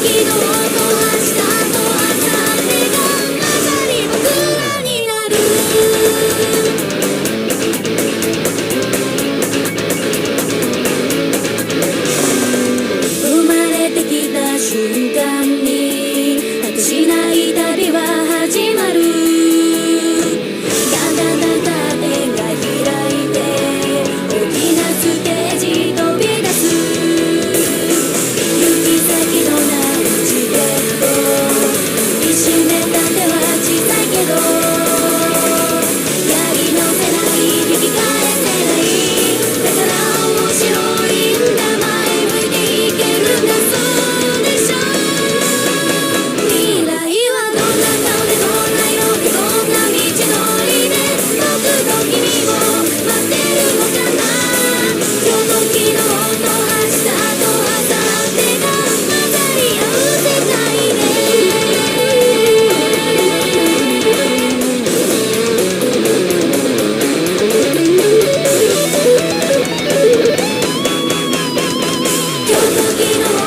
Thank. Do you get on?